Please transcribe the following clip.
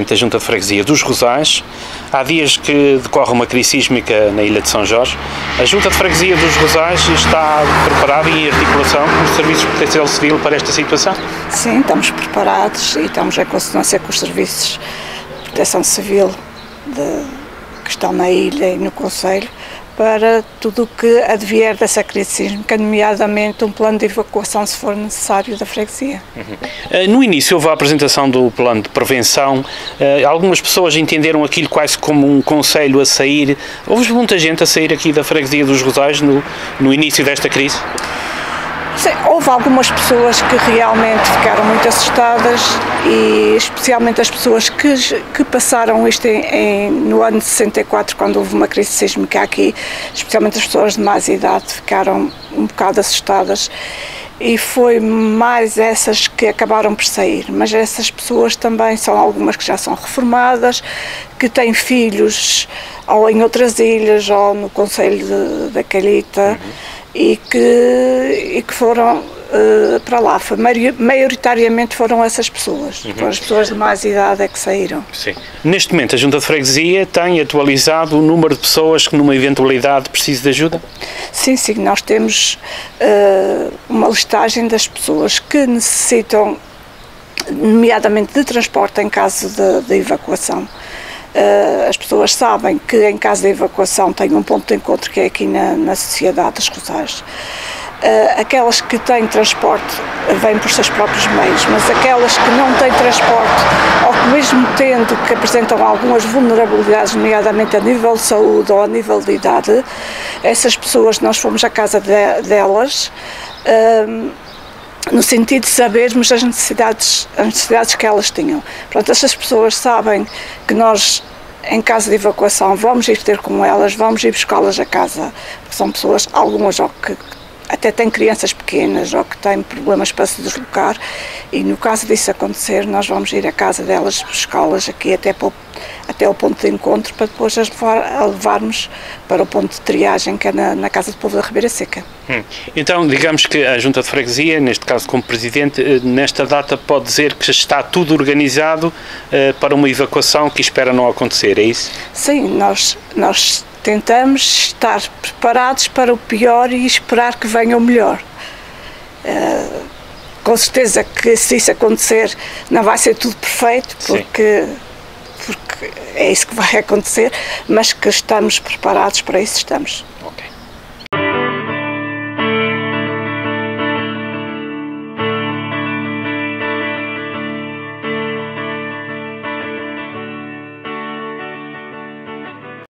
da Junta de Freguesia dos Rosais. Há dias que decorre uma crise sísmica na Ilha de São Jorge. A Junta de Freguesia dos Rosais está preparada e em articulação com os serviços de proteção civil para esta situação? Sim, estamos preparados e estamos em consonância com os serviços de proteção civil de, que estão na ilha e no Conselho para tudo o que advier dessa crise sísmica, nomeadamente um plano de evacuação, se for necessário, da freguesia. Uhum. No início houve a apresentação do plano de prevenção, eh, algumas pessoas entenderam aquilo quase como um conselho a sair. Houve muita gente a sair aqui da freguesia dos Rosais no, no início desta crise? Houve algumas pessoas que realmente ficaram muito assustadas e especialmente as pessoas que, que passaram isto em, em, no ano de 64, quando houve uma crise sísmica aqui, especialmente as pessoas de mais idade ficaram um bocado assustadas e foi mais essas que acabaram por sair. Mas essas pessoas também são algumas que já são reformadas, que têm filhos ou em outras ilhas ou no Conselho da Calhita. Uhum e que, e que foram uh, para lá. Foi, maioritariamente foram essas pessoas. Uhum. Foram as pessoas de mais idade é que saíram. Sim. Neste momento, a Junta de Freguesia tem atualizado o número de pessoas que, numa eventualidade, precisam de ajuda? Sim, sim. Nós temos uh, uma listagem das pessoas que necessitam, nomeadamente de transporte em caso de evacuação. Uh, as pessoas sabem que em caso de evacuação tem um ponto de encontro que é aqui na, na Sociedade das Rosais. Uh, aquelas que têm transporte vêm por seus próprios meios, mas aquelas que não têm transporte ou que mesmo tendo que apresentam algumas vulnerabilidades, nomeadamente a nível de saúde ou a nível de idade, essas pessoas, nós fomos à casa de, delas, uh, no sentido de sabermos as necessidades, as necessidades que elas tinham. Portanto, essas pessoas sabem que nós, em caso de evacuação, vamos ir ter com elas, vamos ir buscá-las a casa, são pessoas, algumas ou que até têm crianças pequenas ou que têm problemas para se deslocar e no caso disso acontecer, nós vamos ir à casa delas, buscá-las aqui até para o até ao ponto de encontro para depois as levar, levarmos para o ponto de triagem que é na, na Casa do Povo da Ribeira Seca. Hum. Então, digamos que a Junta de Freguesia, neste caso como Presidente, eh, nesta data pode dizer que está tudo organizado uh, para uma evacuação que espera não acontecer, é isso? Sim, nós, nós tentamos estar preparados para o pior e esperar que venha o melhor. Uh, com certeza que se isso acontecer não vai ser tudo perfeito, porque Sim porque é isso que vai acontecer, mas que estamos preparados para isso, estamos.